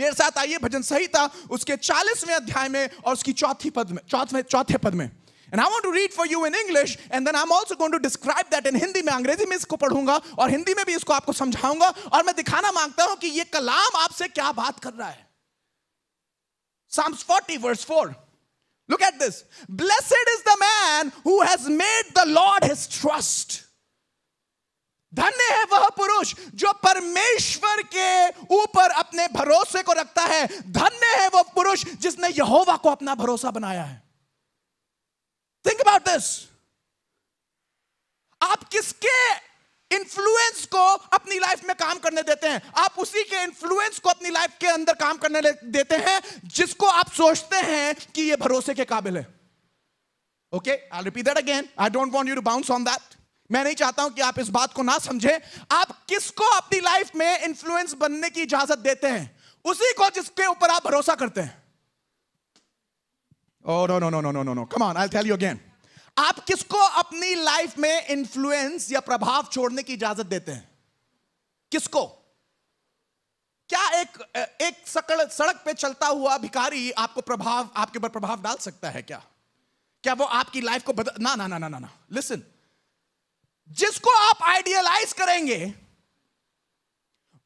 मेरे साथ आइए, भजन संहिता, उसके चालीसवें अध्याय में और उसकी चौथी पद में चौथे चौथे पद में I want to read for you in English and then I am also going to describe that in Hindi में, अंग्रेज़ी में इसको पढ़ूँगा, और हिंदी में भी इसको आपको समझाऊँगा, और मैं दिखाना माँगता हूँ कि ये कलाम आपसे क्या बात कर रहा है Psalms 40 verse 4 Look at this. Blessed is the man who has made the Lord his trust. धन्य है वह पुरुष जो परमेश्वर के ऊपर अपने भरोसे को रखता है। धन्य है वह पुरुष जिसने यहोवा को अपना भरोसा बनाया है। थिंक अबाउट दिस आप किसके इन्फ्लुएंस को अपनी लाइफ में काम करने देते हैं? आप उसी के इन्फ्लुएंस को अपनी लाइफ के अंदर काम करने देते हैं जिसको आप सोचते हैं कि ये भरोसे के काबिल है। Okay I repeat that again I don't want you to bounce on that मैं नहीं चाहता हूँ कि आप इस बात को ना समझे। आप किसको अपनी लाइफ में इंफ्लुएंस बनने की इजाज़त देते हैं? उसी को जिसके ऊपर आप भरोसा करते हैं। Oh, no, no, no, no, no, no, no. Come on, I'll tell you again. आप किसको अपनी लाइफ में इंफ्लुएंस या प्रभाव छोड़ने की इजाज़त देते हैं? किसको? क्या एक एक सकड़ सड़क पे चलता हुआ भिखारी आपको प्रभाव आपके ऊपर प्रभाव डाल सकता है क्या? क्या वो आपकी लाइफ को बदल ना ना ना ना ना ना। लिसन जिसको आप आइडियलाइज करेंगे,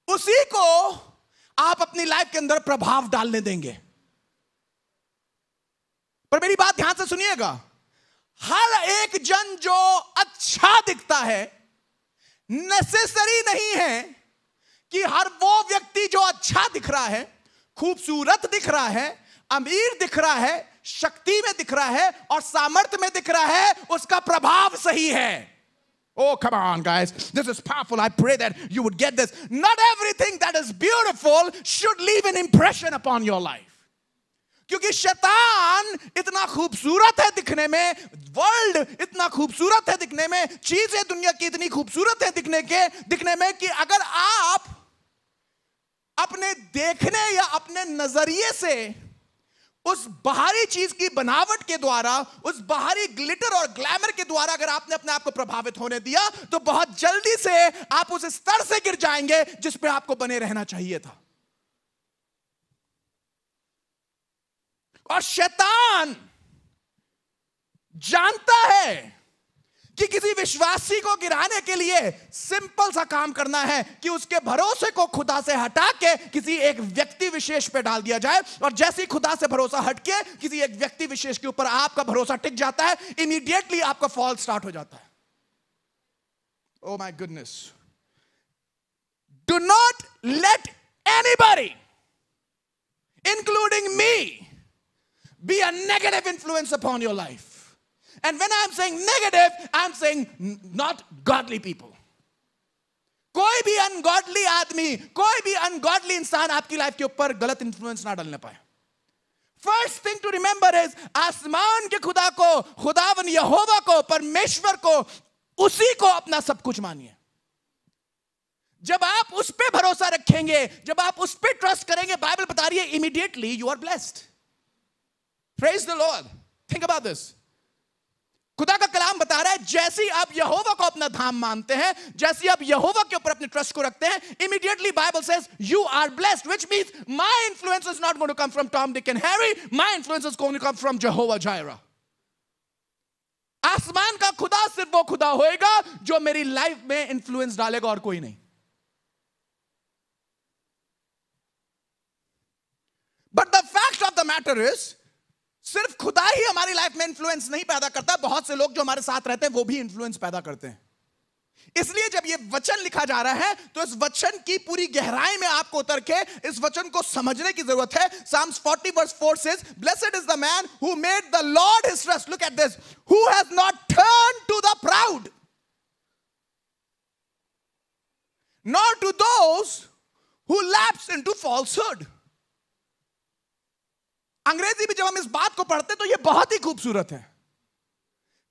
उसी को आप अपनी लाइफ के अंदर प्रभाव डालने देंगे। पर मेरी बात ध्यान से सुनिएगा। हर एक जन जो अच्छा दिखता है नेसेसरी नहीं है कि हर वो व्यक्ति जो अच्छा दिख रहा है, खूबसूरत दिख रहा है, अमीर दिख रहा है, शक्ति में दिख रहा है और सामर्थ्य में दिख रहा है, उसका प्रभाव सही है। Oh, come on, guys. This is powerful. I pray that you would get this. Not everything that is beautiful should leave an impression upon your life. क्योंकि शैतान इतना खूबसूरत है दिखने में वर्ल्ड इतना खूबसूरत है दिखने में चीज़ें दुनिया की इतनी खूबसूरत है दिखने के दिखने में कि अगर आप अपने देखने या अपने नज़रिए से उस बाहरी चीज़ की बनावट के द्वारा, उस बाहरी ग्लिटर और ग्लैमर के द्वारा अगर आपने अपने आप को प्रभावित होने दिया तो बहुत जल्दी से आप उस स्तर से गिर जाएँगे जिस पे आपको बने रहना चाहिए था। और शैतान जानता है कि किसी विश्वासी को गिराने के लिए सिंपल सा काम करना है कि उसके भरोसे को खुदा से हटा के किसी एक व्यक्ति विशेष पे डाल दिया जाए। और जैसे ही खुदा से भरोसा हटके किसी एक व्यक्ति विशेष के ऊपर आपका भरोसा टिक जाता है इमीडिएटली आपका फॉल स्टार्ट हो जाता है। ओ my goodness do not let anybody including me be a negative influence upon your life. And when I'm saying negative, I'm saying not godly people. कोई भी अनगॉडली आदमी कोई भी अनगॉडली इंसान आपकी लाइफ के ऊपर गलत इंफ्लुएंस ना डालने पाए। First thing to remember is आसमान के खुदा को खुदावन यहोवा को परमेश्वर को उसी को अपना सब कुछ मानिए। जब आप उस पर भरोसा रखेंगे जब आप उस पर ट्रस्ट करेंगे बाइबल बता रही है immediately you are blessed praise the Lord think about this खुदा का कलाम बता रहा है, जैसी आप यहोवा को अपना धाम मानते हैं, जैसी आप यहोवा के ऊपर अपने ट्रस्ट को रखते हैं immediately Bible says you are blessed which means my influence is not going to come from Tom Dick and Harry my influence is going to come from Jehovah Jireh आसमान का खुदा सिर्फ़ वो खुदा होएगा जो मेरी लाइफ में इंफ्लुएंस डालेगा और कोई नहीं। But the fact of the matter is सिर्फ़ खुदा ही हमारी लाइफ में इंफ्लुएंस नहीं पैदा करता, बहुत से लोग जो हमारे साथ रहते हैं, वो भी इंफ्लुएंस पैदा करते हैं। इसलिए जब ये वचन लिखा जा रहा है तो इस वचन की पूरी गहराई में आपको उतर के इस वचन को समझने की ज़रूरत है। Psalms 40 verse four says blessed is the man who made the Lord his trust look at this who has not turn to the proud not to those who lapse into falsehood falsehood अंग्रेज़ी में जब हम इस बात को पढ़ते तो ये बहुत ही खूबसूरत है।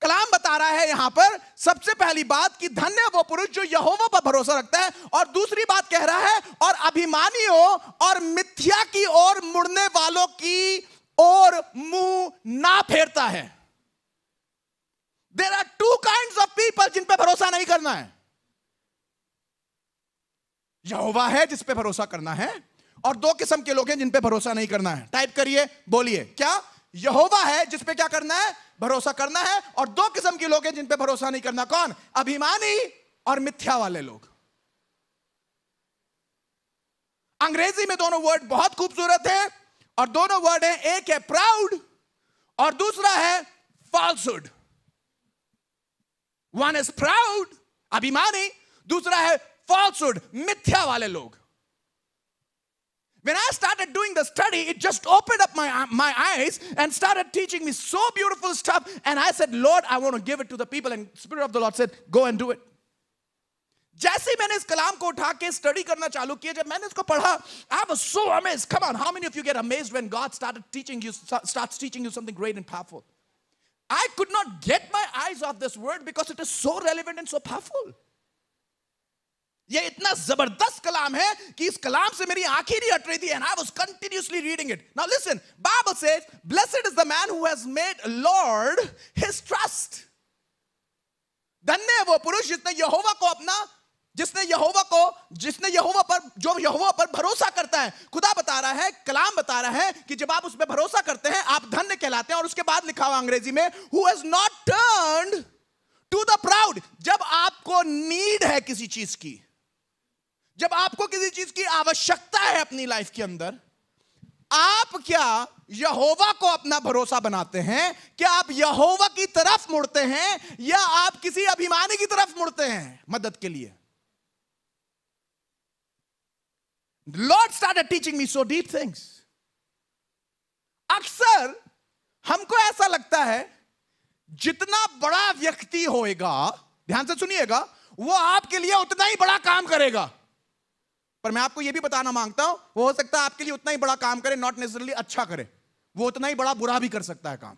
कलाम बता रहा है यहाँ पर, सबसे पहली बात कि धन्य वो पुरुष जो यहोवा पर भरोसा रखता है, और दूसरी बात कह रहा है, और अभिमानियों और मिथ्या की ओर मुड़ने वालों की ओर मुँह ना फेरता है। There are two kind of people जिन पे भरोसा नहीं करना है। यहोवा है जिस पे भरोसा करना है और दो किस्म के लोग हैं जिन पे भरोसा नहीं करना है। टाइप करिए, बोलिए, क्या यहोवा है जिस पे क्या करना है? भरोसा करना है और दो किस्म के लोग हैं जिन पे भरोसा नहीं करना। कौन? अभिमानी और मिथ्या वाले लोग। अंग्रेज़ी में दोनों वर्ड बहुत खूबसूरत है और दोनों वर्ड है, एक है प्राउड और दूसरा है फॉल्सुड वन इज़ प्राउड अभिमानी, दूसरा है फॉल्सुड मिथ्या वाले लोग। When I started doing the study, it just opened up my, my eyes and started teaching me so beautiful stuff. And I said, Lord, I want to give it to the people. And Spirit of the Lord said, Go and do it. जैसे ही मैंने इस कलाम को उठा के study करना चालू किया जब मैंने इसको पढ़ा I was so amazed come on how many of you get amazed when God started teaching you starts teaching you something great and powerful I could not get my eyes off this word because it is so relevant and so powerful. ये इतना ज़बरदस्त कलाम है कि इस कलाम से मेरी आँखें नहीं हट रही थी and I was continuously reading it now listen Bible says blessed is the man who has made Lord his trust धन्य है वो पुरुष जिसने यहोवा को अपना, जिसने यहोवा को, जिसने यहोवा पर, जो यहोवा पर भरोसा करता है। खुदा बता रहा है, कलाम बता रहा है कि जब आप उस पर भरोसा करते हैं, आप धन्य कहलाते हैं और उसके बाद लिखा हुआ अंग्रेज़ी में who has not turn to the proud जब आपको नीड है किसी चीज़ की जब आपको किसी चीज़ की आवश्यकता है अपनी लाइफ के अंदर, आप क्या यहोवा को अपना भरोसा बनाते हैं? क्या आप यहोवा की तरफ़ मुड़ते हैं या आप किसी अभिमानी की तरफ़ मुड़ते हैं? मदद के लिए। Lord started teaching me so deep things अक्सर हमको ऐसा लगता है, जितना बड़ा व्यक्ति होएगा, ध्यान से सुनिएगा, वो आपके लिए उतना ही बड़ा काम करेगा। पर मैं आपको यह भी बताना माँगता हूँ वो हो सकता है आपके लिए उतना ही बड़ा काम करे नॉट नेसेसरली अच्छा करे। वो उतना ही बड़ा बुरा भी कर सकता है काम।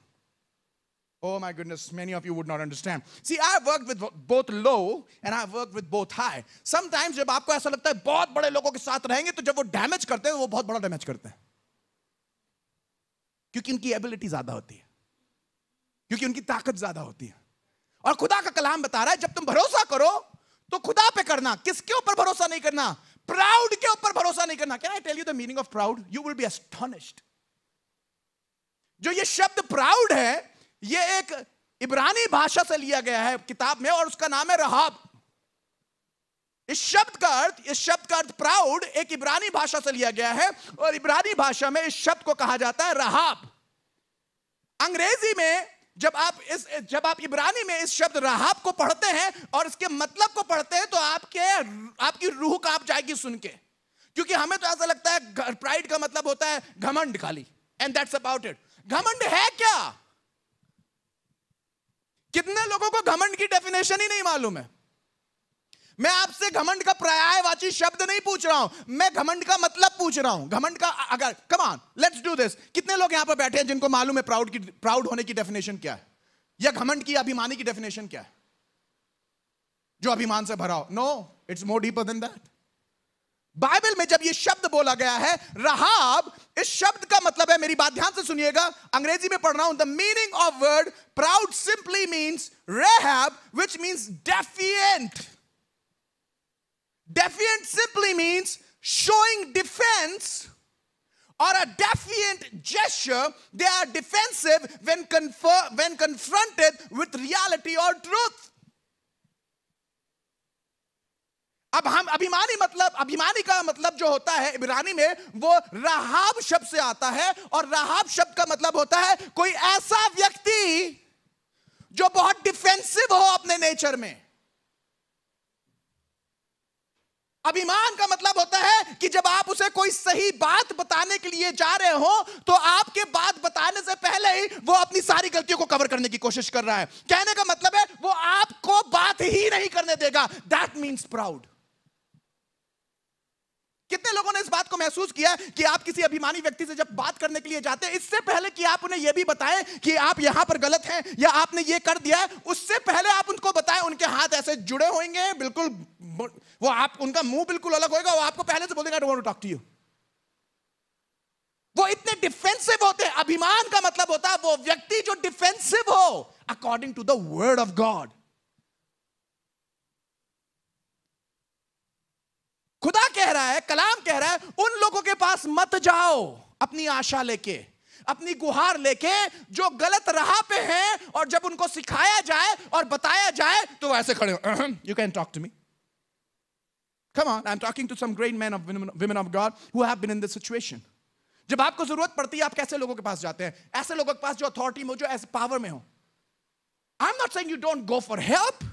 Oh my goodness, many of you would not understand. See, I've worked with both low and I've worked with both high. Sometimes जब आपको ऐसा लगता है बहुत बड़े लोगों के साथ रहेंगे तो जब वो डैमेज करते हैं वो बहुत बड़ा डैमेज करते हैं। क्योंकि उनकी एबिलिटी ज़्यादा होती है। क्योंकि उनकी ताकत ज़्यादा होती है। और खुदा का कलाम बता रहा है जब तुम भरोसा करो तो खुदा पे करना। किसके ऊपर भरोसा नहीं करना? प्राउड के ऊपर भरोसा नहीं करना। Can I tell you the meaning of proud you will be astonished जो ये शब्द प्राउड है, ये एक इब्रानी भाषा से लिया गया है किताब में और उसका नाम है रहाब। इस शब्द का अर्थ, इस शब्द का अर्थ प्राउड एक इब्रानी भाषा से लिया गया है और इब्रानी भाषा में इस शब्द को कहा जाता है रहाब। अंग्रेज़ी में जब आप इस, जब आप इब्रानी में इस शब्द राहब को पढ़ते हैं और इसके मतलब को पढ़ते हैं तो आपके, आपकी रूह काँप जाएगी सुन के। क्योंकि हमें तो ऐसा लगता है प्राइड का मतलब होता है घमंड खाली एंड दैट्स अबाउट इट घमंड है क्या? कितने लोगों को घमंड की डेफिनेशन ही नहीं मालूम है। मैं आपसे घमंड का पर्यायवाची शब्द नहीं पूछ रहा हूँ, मैं घमंड का मतलब पूछ रहा हूँ। घमंड का, अगर come on let's do this कितने लोग यहाँ पर बैठे हैं जिनको मालूम है प्राउड की प्राउड होने की डेफिनेशन क्या है? या घमंड की अभिमानी की डेफिनेशन क्या है? जो अभिमान से भरा हो। No it's more deeper than that Bible में जब ये शब्द बोला गया है, रहाब, इस शब्द का मतलब है, मेरी बात ध्यान से सुनिएगा, अंग्रेज़ी में पढ़ रहा हूँ the meaning of word proud simply means rahab which means defiant Defiant simply means showing defense or a defiant gesture. They are defensive when, confer- when confronted with reality or truth. अब हम अभिमानी मतलब अभिमानी का मतलब जो होता है इब्रानी में वो रहाब शब्द से आता है और रहाब शब्द का मतलब होता है कोई ऐसा व्यक्ति जो बहुत डिफेंसिव हो अपने नेचर में अभिमान का मतलब होता है कि जब आप उसे कोई सही बात बताने के लिए जा रहे हो तो आपके बात बताने से पहले ही वो अपनी सारी गलतियों को कवर करने की कोशिश कर रहा है। कहने का मतलब है, वो आपको बात ही नहीं करने देगा। दैट मीन्स प्राउड कितने लोगों ने इस बात को महसूस किया कि आप किसी अभिमानी व्यक्ति से जब बात करने के लिए जाते हैं, इससे पहले कि आप उन्हें यह भी बताएँ कि आप यहाँ पर गलत हैं या आपने ये कर दिया है, उससे पहले आप उनको बताएँ, उनके हाथ ऐसे जुड़े होंगे, बिल्कुल वो आप, उनका मुँह बिल्कुल अलग होगा वो आपको पहले से बोलेगा डोंट टॉक टू यू वो इतने डिफेंसिव होते हैं, अभिमान का मतलब होता है, वो व्यक्ति जो डिफेंसिव हो according to the word of God खुदा कह रहा है कलाम कह रहा है उन लोगों के पास मत जाओ अपनी आशा लेके अपनी गुहार लेके जो गलत राह पे हैं और जब उनको सिखाया जाए और बताया जाए तो ऐसे खड़े हो you can talk to me Come on, I'm talking to some great men of women, women of God who have been in this situation. जब आपको ज़रूरत पड़ती है आप कैसे लोगों के पास जाते हैं ऐसे लोगों के पास जो अथॉरिटी में हो जो ऐसे पावर में हो I'm not saying you don't go for help.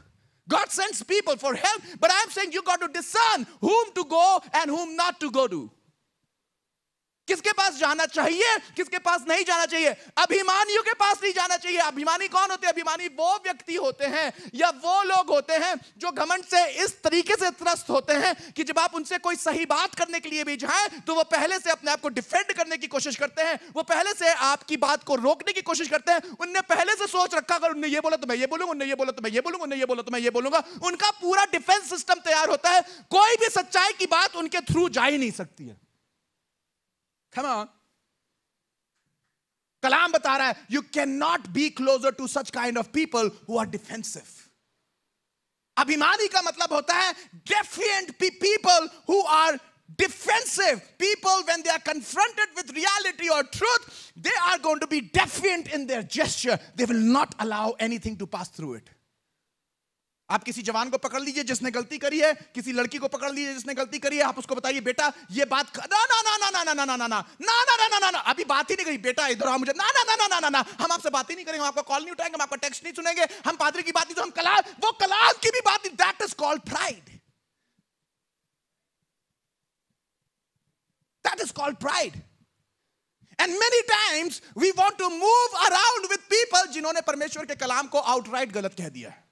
God sends people for help, but I'm saying you got to discern whom to go and whom not to go to. किसके पास जाना चाहिए? किसके पास नहीं जाना चाहिए? अभिमानियों के पास नहीं जाना चाहिए। अभिमानी कौन होते हैं? अभिमानी वो व्यक्ति होते हैं या वो लोग होते हैं जो घमंड से इस तरीके से त्रस्त होते हैं कि जब आप उनसे कोई सही बात करने के लिए भी जाएँ तो वो पहले से अपने आप को डिफेंड करने की कोशिश करते हैं। वो पहले से आपकी बात को रोकने की कोशिश करते हैं। उनने पहले से सोच रखा, अगर उनने ये बोला तो मैं ये बोलूँगा, उनने ये बोला तो मैं ये बोलूँगा, उनने ये बोला तो मैं ये बोलूँगा। उनका पूरा डिफेंस सिस्टम तैयार होता है। कोई भी सच्चाई की बात उनके थ्रू जा ही नहीं सकती है। Come on. कलाम बता रहा है you can not be closer to such kind of people who are defensive अभिमानी का मतलब होता है defiant people who are defensive people when they are confronted with reality or truth they are going to be defiant in their gesture they will not allow anything to pass through it आप किसी जवान को पकड़ लीजिए जिसने गलती करी है किसी लड़की को पकड़ लीजिए जिसने गलती करी है आप उसको बताइए बेटा ये बात ना ना ना ना ना ना ना ना ना ना ना ना ना ना ना ना अभी बात ही नहीं करी बेटा इधर आओ मुझे ना ना ना ना ना ना ना हम आपसे बात ही नहीं करेंगे हम आपका कॉल नहीं उठाएँगे हम आपका टेक्स्ट नहीं सुनेंगे हम पादरी की बात नहीं तो हम कलाम वो कलाम की भी बात नहीं that is called pride that is called pride and many times we want to move around with people जिन्होंने परमेश्वर के कलाम को आउटराइट गलत कह दिया है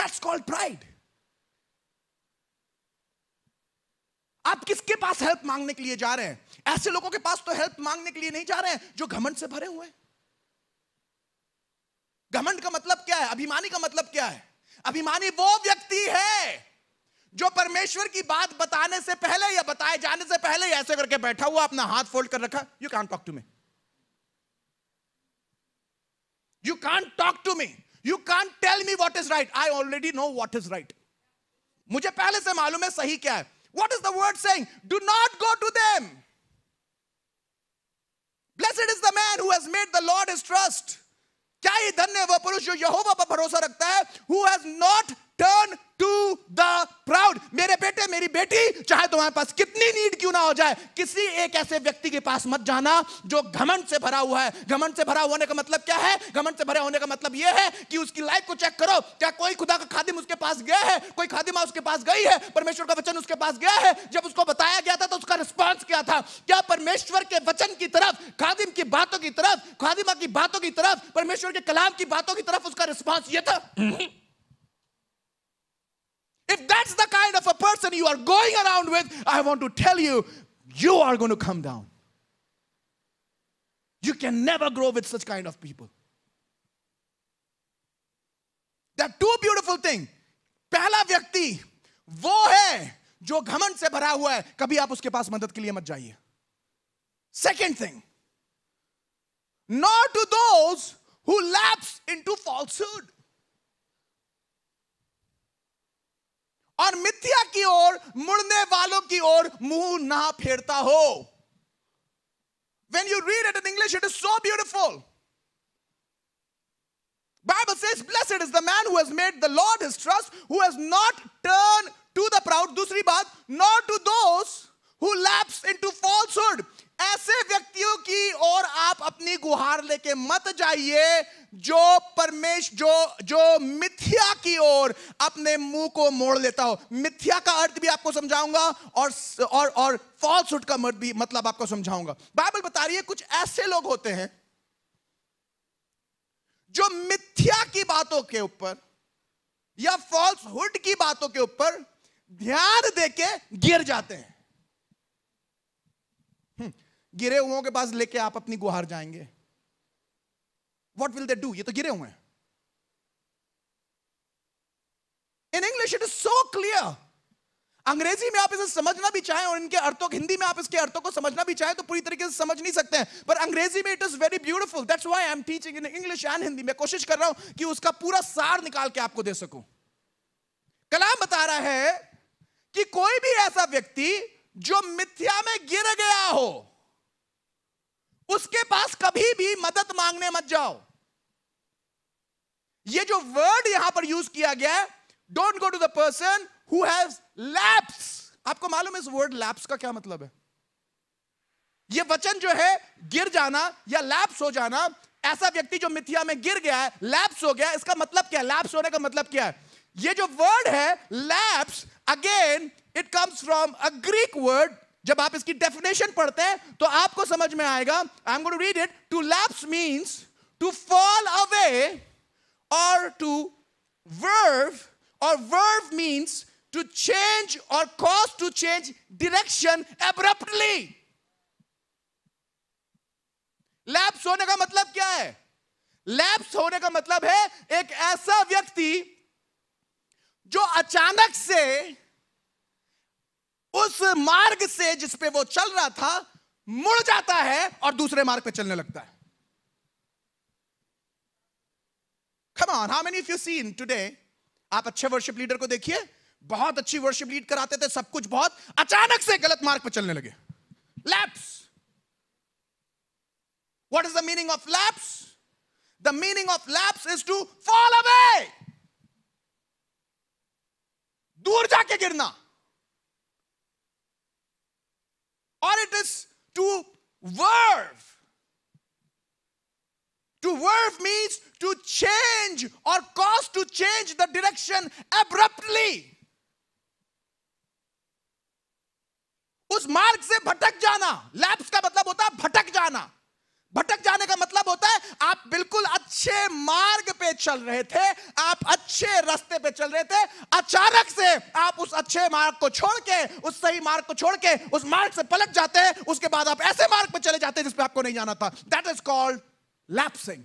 दैट्स कॉल्ड प्राइड आप किसके पास हेल्प मांगने के लिए जा रहे हैं? ऐसे लोगों के पास तो हेल्प मांगने के लिए नहीं जा रहे हैं, जो घमंड से भरे हुए हैं। घमंड का मतलब क्या है? अभिमानी का मतलब क्या है? अभिमानी वो व्यक्ति है जो परमेश्वर की बात बताने से पहले या बताए जाने से पहले ऐसे करके बैठा हुआ, अपना हाथ फोल्ड कर रखा you can talk to me you can talk to me you can tell me what is right I already know what is right मुझे पहले से मालूम है सही क्या है। What is the word saying do not go to them blessed is the man who has made the Lord his trust क्या ये धन्य वह पुरुष जो यहोवा पर भरोसा रखता है? Who has not turn to the proud मेरे बेटे, मेरी बेटी, चाहे तुम्हारे पास कितनी नीड क्यों ना हो जाए, किसी एक ऐसे व्यक्ति के पास मत जाना जो घमंड से भरा हुआ है। घमंड से भरा होने का मतलब क्या है? घमंड से भरा होने का मतलब यह है कि उसकी लाइफ को चेक करो। क्या कोई खुदा का खादिम उसके पास गया है? कोई खादिमा उसके पास गई है? परमेश्वर का वचन उसके पास गया है? जब उसको बताया गया था तो उसका रिस्पॉन्स क्या था? क्या परमेश्वर के वचन की तरफ़, खादिम की बातों की तरफ़, खादिमा की बातों की तरफ़, परमेश्वर के कलाम की बातों की तरफ़ उसका रिस्पॉन्स यह था? If that's the kind of a person you are going around with, I want to tell you, you are going to come down. You can never grow with such kind of people. There are two beautiful things. पहला व्यक्ति वो है जो घमंड से भरा हुआ है कभी आप उसके पास मदद के लिए मत जाइए second thing not to those who lapse into falsehood और मिथ्या की ओर मुड़ने वालों की ओर मुंह ना फेरता हो when you read it in english it is so beautiful bible says blessed is the man who has made the lord his trust who has not turned to the proud dusri baat not to those who lapse into falsehood ऐसे व्यक्तियों की ओर आप अपनी गुहार लेके मत जाइए जो परमेश जो जो मिथ्या की ओर अपने मुँह को मोड़ लेता हो। मिथ्या का अर्थ भी आपको समझाऊँगा और और और फॉल्सहुड का मर्द भी मतलब आपको समझाऊँगा। बाइबल बता रही है कुछ ऐसे लोग होते हैं जो मिथ्या की बातों के ऊपर या फॉल्सहुड की बातों के ऊपर ध्यान देके गिर जाते हैं। हम्म, गिरे हुओं के पास लेके आप अपनी गुहार जाएँगे। वॉट विल दे डू ये तो गिरे हुए हैं। In English it is so clear अंग्रेज़ी में आप इसे समझना भी चाहें और इनके अर्थों, हिंदी में आप इसके अर्थों को समझना भी चाहें तो पूरी तरीके से समझ नहीं सकते हैं। पर अंग्रेज़ी में it is very beautiful that's why I am teaching in English and Hindi मैं कोशिश कर रहा हूँ कि उसका पूरा सार निकाल के आपको दे सकूँ। कलाम बता रहा है कि कोई भी ऐसा व्यक्ति जो मिथ्या में गिर गया हो उसके पास कभी भी मदद मांगने मत जाओ। ये जो वर्ड यहाँ पर यूज़ किया गया है don't go to the person who has lapse आपको मालूम है इस वर्ड लैप्स का क्या मतलब है? ये वचन जो है, गिर जाना या लैप्स हो जाना, ऐसा व्यक्ति जो मिथ्या में गिर गया है लैप्स हो गया, इसका मतलब क्या है? लैप्स होने का मतलब क्या है? ये जो वर्ड है lapse again it comes from a Greek word जब आप इसकी डेफिनेशन पढ़ते हैं तो आपको समझ में आएगा I am going to read it to lapse means to fall away और to verve or verve means to change or cause to change direction abruptly. Lapse होने का मतलब क्या है? लैप्स होने का मतलब है, एक ऐसा व्यक्ति जो अचानक से उस मार्ग से जिस पे वो चल रहा था मुड़ जाता है और दूसरे मार्ग पे चलने लगता है। Come on, how many of you seen today? आप अच्छे वर्शिप लीडर को देखिए बहुत अच्छी वर्शिप लीड कराते थे सब कुछ बहुत अचानक से गलत मार्ग पर चलने लगे। Lapse What is the meaning of lapse the meaning of lapse is to fall away. दूर जाके गिरना। और it is to verve To verve means to change or cause to change the direction abruptly. उस मार्ग से भटक जाना lapse का मतलब होता है भटक जाना भटक जाने का मतलब होता है आप बिल्कुल अच्छे मार्ग पे चल रहे थे, आप अच्छे रास्ते पे चल रहे थे, अचानक से आप उस अच्छे मार्ग को छोड़ के, उस सही मार्ग को छोड़ के, उस मार्ग से पलट जाते हैं, उसके बाद आप ऐसे मार्ग पे चले जाते हैं जिसपे आपको नहीं जाना था। दैट इज़ कॉल्ड लैप्सिंग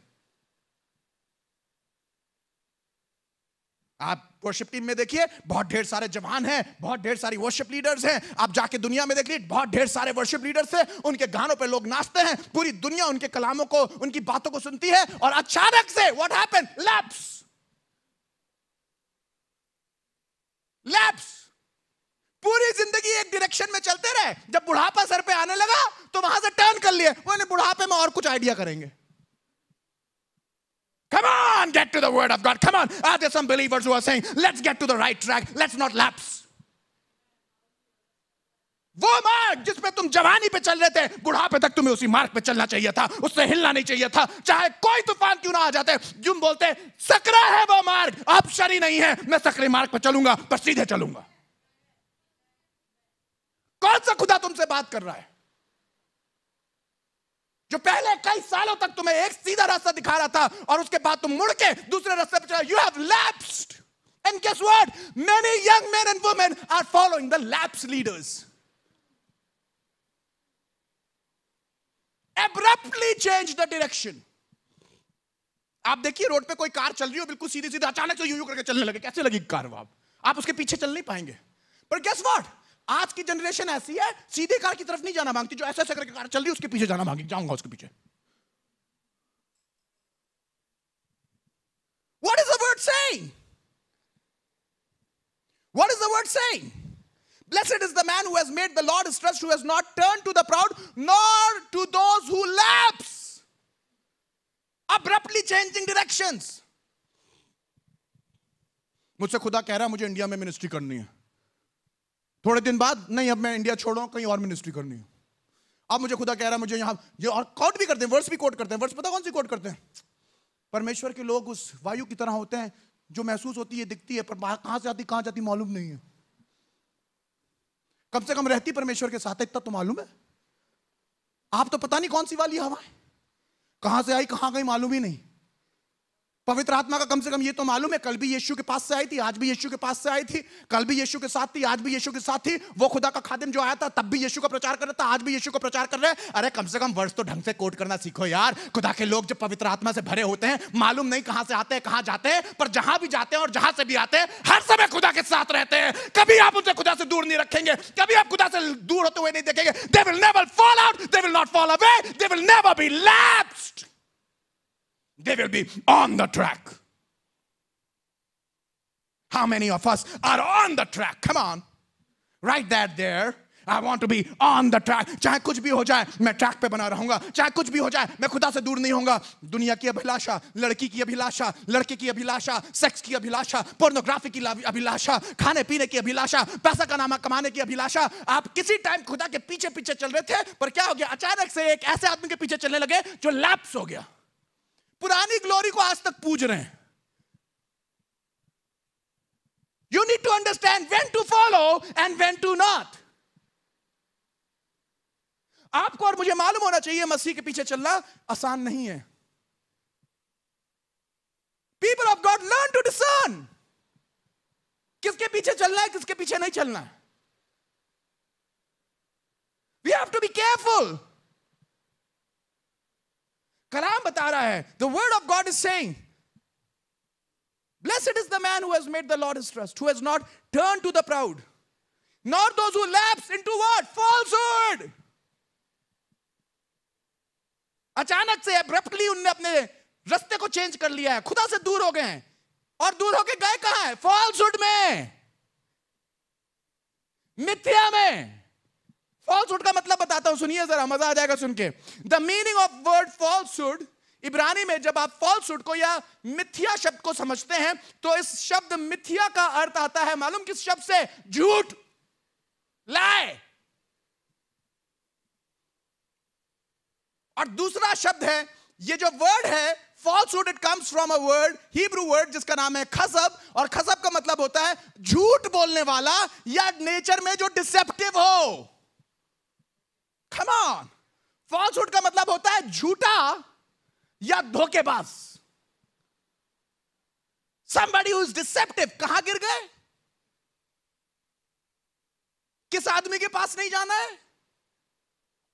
आप वर्शिप टीम में देखिए, बहुत ढेर सारे जवान हैं, बहुत ढेर सारी वर्शिप लीडर्स हैं। आप जाके दुनिया में देखिए बहुत ढेर सारे वर्शिप लीडर्स हैं, उनके गानों पे लोग नाचते हैं, पूरी दुनिया उनके कलामों को, उनकी बातों को सुनती है और अचानक से व्हाट हैपन लैप्स लैप्स पूरी ज़िंदगी एक डायरेक्शन में चलते रहे। जब बुढ़ापा सर पे आने लगा तो वहाँ से टर्न कर लिए। बुढ़ापे में और कुछ आइडिया करेंगे। Come on, get to the word of God. Come on. Are there some believers who are saying, let's get to the right track, let's not lapse? वो मार्ग जिस पे तुम जवानी पे चल रहे थे बुढ़ापे तक तुम्हें उसी मार्ग पे चलना चाहिए था उससे हिलना नहीं चाहिए था चाहे कोई तूफ़ान क्यों ना आ जाते जुम बोलते सकरा है वो मार्ग अब शरी नहीं है मैं सकरे मार्ग पे चलूँगा पर सीधे चलूँगा कौन सा खुदा तुमसे बात कर रहा है जो पहले कई सालों तक तुम्हें एक सीधा रास्ता दिखा रहा था, और उसके बाद तुम मुड़ के दूसरे रास्ते पर चला। You have lapsed and guess what many young men and women are following the lapse leaders abruptly change the direction आप देखिए, रोड पे कोई कार चल रही हो, बिल्कुल सीधी सीधी अचानक से यूँ यूँ करके चलने लगे। कैसे लगी कार वो आप? उसके पीछे चल नहीं पाएँगे। पर गेस व्हाट आज की जनरेशन ऐसी है सीधे कार की तरफ़ नहीं जाना मांगती जो ऐसे ऐसे करके कार चल रही है उसके पीछे जाना मांगी जाऊँगा उसके पीछे What is the word saying? What is the word saying? Blessed is the man who has made the Lord his trust, who has not turned to the proud, nor to those who lapse, abruptly changing directions. मुझसे खुदा कह रहा है मुझे India में ministry करनी है थोड़े दिन बाद, नहीं, अब मैं इंडिया छोड़ो कहीं और मिनिस्ट्री करनी है। अब मुझे खुदा कह रहा है, मुझे यहाँ, ये और कोट भी करते हैं वर्ड्स भी कोट करते हैं वर्ड्स पता कौन सी कोट करते हैं? परमेश्वर के लोग उस वायु की तरह होते हैं, जो महसूस होती है, दिखती है, पर कहाँ से आती, कहाँ जाती मालूम नहीं है। कम से कम रहती परमेश्वर के साथ, इतना तो मालूम है। आप तो पता नहीं कौन सी वाली हवा है। कहाँ से आई, कहाँ गई, मालूम ही नहीं। पवित्र आत्मा का कम से कम ये तो मालूम है, कल भी यीशु के पास से आई थी, आज भी यीशु के पास से आई थी, कल भी यीशु के साथ थी, आज भी यीशु के साथ थी, वो खुदा का खादिम जो आया था, तब भी यीशु का प्रचार कर रहा था, आज भी यीशु का प्रचार कर रहे हैं। अरे कम से कम वर्ष तो ढंग से कोट करना सीखो यार, खुदा के लोग जब पवित्र आत्मा से भरे होते हैं, मालूम नहीं कहाँ से आते हैं, कहाँ जाते हैं, पर जहाँ भी जाते हैं और जहाँ से भी आते हैं, हर समय खुदा के साथ रहते हैं। कभी आप उनसे खुदा से दूर नहीं रखेंगे, कभी आप खुदा से दूर होते हुए नहीं देखेंगे। They will never fall out they will not fall away they will never be lapsed they will be on the track. How many of us are on the track? Come on. Right that there I want to be on the track चाहे कुछ भी हो जाए, मैं track पे बना रहूँगा। चाहे कुछ भी हो जाए, मैं खुदा से दूर नहीं होऊँगा। दुनिया की अभिलाषा, लड़की की अभिलाषा, लड़के की अभिलाषा सेक्स की अभिलाषा पोर्नोग्राफी की अभिलाषा खाने पीने की अभिलाषा, पैसा का नामा कमाने की अभिलाषा। आप किसी टाइम खुदा के पीछे पीछे चल रहे थे, पर क्या हो गया? अचानक से एक ऐसे आदमी के पीछे चलने लगे, जो लैप्स हो गया। पुरानी ग्लोरी को आज तक पूज रहे हैं। You need to understand when to follow and when to not. आपको और मुझे मालूम होना चाहिए, मसीह के पीछे चलना आसान नहीं है। People of God learn to discern किसके पीछे चलना है, किसके पीछे नहीं चलना। है we have to be careful कलाम बता रहा है the word of God is saying blessed is the man who made the Lord is trust who not turn to the proud not those who lapse into what falsehood अचानक से abruptly उनने अपने रास्ते को change कर लिया है। खुदा से दूर हो गए हैं। और दूर होके गए कहाँ है? फॉल्सहुड में। मिथ्या में। फॉल्सहुड का मतलब बताता हूँ, सुनिए जरा, मज़ा आ जाएगा सुन के। The meaning of word falsehood इब्रानी में जब आप फॉल्सहुड को या मिथ्या शब्द को समझते हैं तो इस शब्द मिथ्या का अर्थ आता है, मालूम किस शब्द से? झूठ। लाए और दूसरा शब्द है, ये जो वर्ड है falsehood it comes from a word Hebrew word जिसका नाम है खसब, और खसब का मतलब होता है झूठ बोलने वाला या नेचर में जो डिसेप्टिव हो। खमान फॉल्सहुड का मतलब होता है झूठा या धोखेबाज। Who is deceptive, कहाँ गिर गए? किस आदमी के पास नहीं जाना है?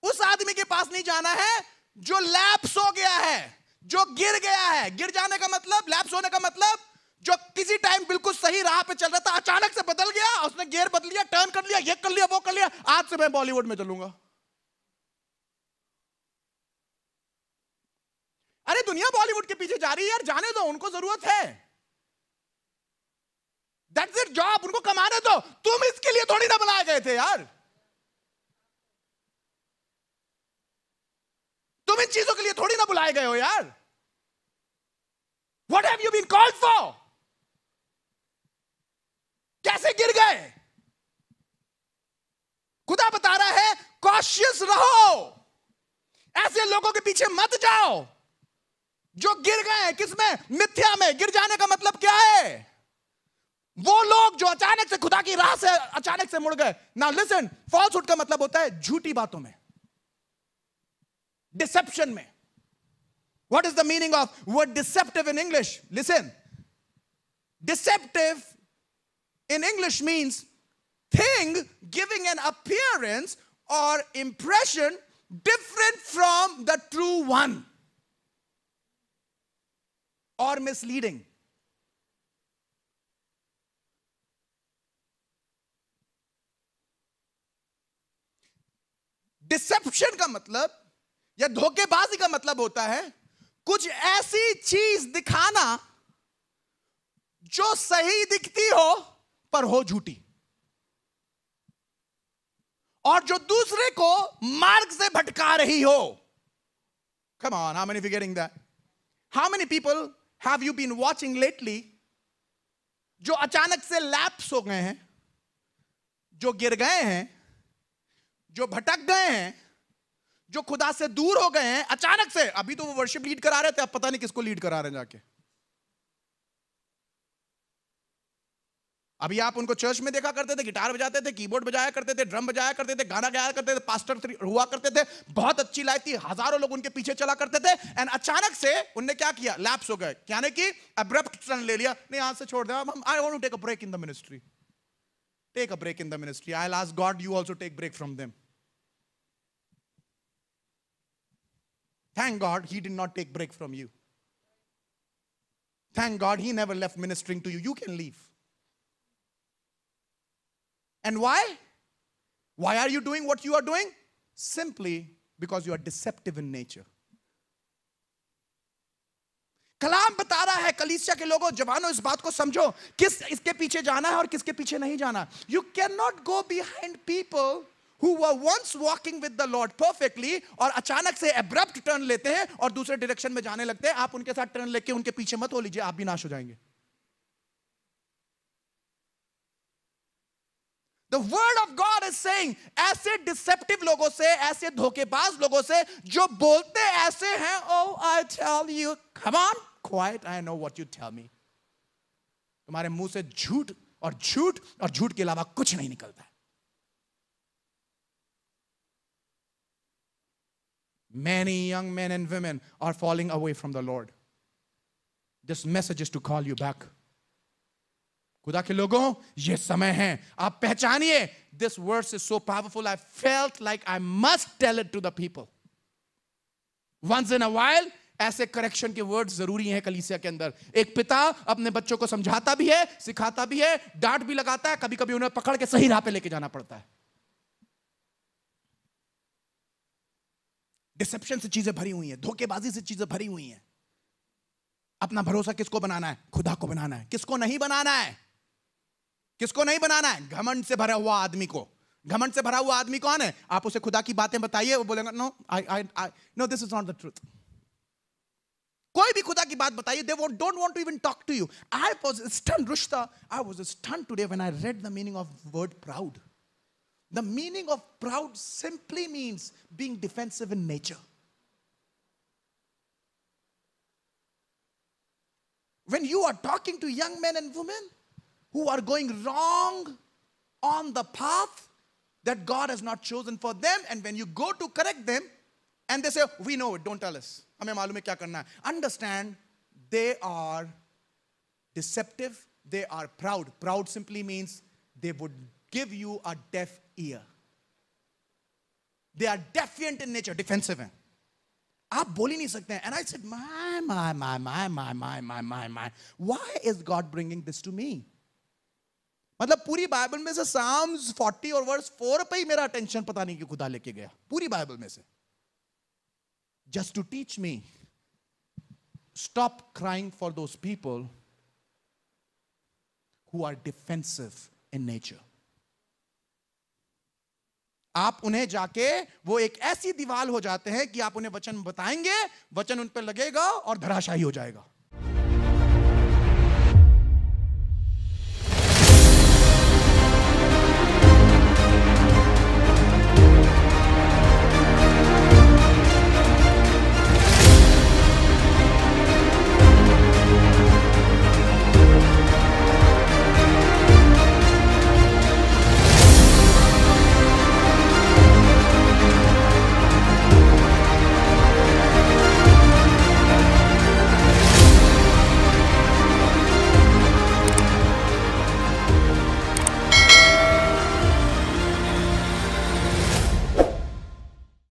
उस आदमी के पास नहीं जाना है जो लैप्स हो गया है, जो गिर गया है। गिर जाने का मतलब लैप्स होने का मतलब जो किसी टाइम बिल्कुल सही राह पे चल रहा था, अचानक से बदल गया, उसने गियर बदल लिया टर्न कर लिया, ये कर लिया, वो कर लिया। आज से मैं बॉलीवुड में चलूँगा। अरे दुनिया बॉलीवुड के पीछे जा रही है यार, जाने दो, उनको ज़रूरत है। दैट्स इट जॉब उनको कमाने दो। तुम इसके लिए थोड़ी ना बनाए गए थे यार। तुम इन चीज़ों के लिए थोड़ी ना बुलाए गए हो यार। What have you been called for कैसे गिर गए? खुदा बता रहा है कॉशियस रहो। ऐसे लोगों के पीछे मत जाओ। जो गिर गए हैं, किसमें? मिथ्या में। गिर जाने का मतलब क्या है? वो लोग जो अचानक से खुदा की राह से अचानक से मुड़ गए। ना लिसन फॉल्सुड का मतलब होता है झूठी बातों में। डिसेप्शन में। What is the meaning of word deceptive in English listen deceptive in English means thing giving an appearance और impression different from the true one or misleading. Deception का मतलब या धोखेबाजी का मतलब होता है कुछ ऐसी चीज़ दिखाना जो सही दिखती हो पर हो झूठी। और जो दूसरे को मार्ग से भटका रही हो। Come on how many figuring that how many people have you been watching lately जो अचानक से लैप्स हो गए हैं, जो गिर गए हैं, जो भटक गए हैं, जो खुदा से दूर हो गए हैं, अचानक से, अभी तो वो वर्शिप लीड करा रहे थे, अब पता नहीं किसको लीड करा रहे हैं जाके। अभी आप उनको चर्च में देखा करते थे गिटार बजाते थे कीबोर्ड बजाया करते थे ड्रम बजाया करते थे, गाना गाया करते थे पास्टर हुआ करते थे, बहुत अच्छी लाइफ थी, हज़ारों लोग उनके पीछे चला करते थे एंड अचानक से उनने क्या किया? लैप्स हो गए। यानी कि? अब्रप्ट टर्न ले लिया। नहीं, आज से छोड़ दे हम I want to take a break in the ministry take a break in the ministry I last God you also take break from them Thank God he did not take break from you. Thank God he never left ministering to you. You can leave. And why? Why are you doing what you are doing? Simply because you are deceptive in nature. कलाम बता रहा है कलीसिया के लोगों, जवानों, इस बात को समझो किस इसके पीछे जाना है और किसके पीछे नहीं जाना you can not go behind people were once walking with the Lord perfectly और अचानक से एब्रप्ट टर्न लेते हैं और दूसरे डायरेक्शन में जाने लगते हैं आप उनके साथ टर्न लेके उनके पीछे मत हो लीजिए, आप भी नाश हो जाएँगे the word of God is saying ऐसे डिसेप्टिव लोगों से, ऐसे धोखेबाज लोगों से, जो बोलते ऐसे हैं ओ I tell you come on quite I know what you tell me तुम्हारे मुँह से झूठ और झूठ और झूठ के अलावा कुछ नहीं निकलता है Many young men and women are falling away from the Lord. This message is to call you back. खुदा के लोगों, ये समय है। आप पहचानिए this verse is so powerful I felt like I must tell it to the people once in a while ऐसे correction के word ज़रूरी हैं कलीसिया के अंदर। एक पिता अपने बच्चों को समझाता भी है, सिखाता भी है, डांट भी लगाता है कभी कभी उन्हें पकड़ के सही राह पे लेके जाना पड़ता है। डिसेप्शन से चीज़ें भरी हुई हैं, धोखेबाजी से चीज़ें भरी हुई हैं। अपना भरोसा किसको बनाना है? खुदा को बनाना है। किसको नहीं बनाना है? किसको नहीं बनाना है? घमंड से भरा हुआ आदमी को। घमंड से भरा हुआ आदमी कौन है? आप उसे खुदा की बातें बताइए, वो बोलेगा no I I I know this is not the truth कोई भी खुदा की बात बताइए they don't want to even talk to you I was stun रुश्ता I was stun today when I read the meaning of word proud the meaning of proud simply means being defensive in nature when you are talking to young men and women who are going wrong on the path that God has not chosen for them, and when you go to correct them, and they say, We know it, don't tell us. हमें मालूम है क्या करना है. Understand, they are deceptive, they are proud. Proud simply means they would give you a deaf ear. They are defiant in nature, defensive हैं. आप बोल ही नहीं सकते हैं and I said my my my my my my my my my why is God bringing this to me मतलब पूरी Bible में से साम्स 40 और वर्स 4 पे ही मेरा अटेंशन पता नहीं कि खुदा लेके गया। पूरी बाइबल में से। Just to teach me stop crying for those people who are defensive in nature आप उन्हें जाके वो एक ऐसी दीवार हो जाते हैं कि आप उन्हें वचन बताएँगे, वचन उन पर लगेगा और धराशाही हो जाएगा।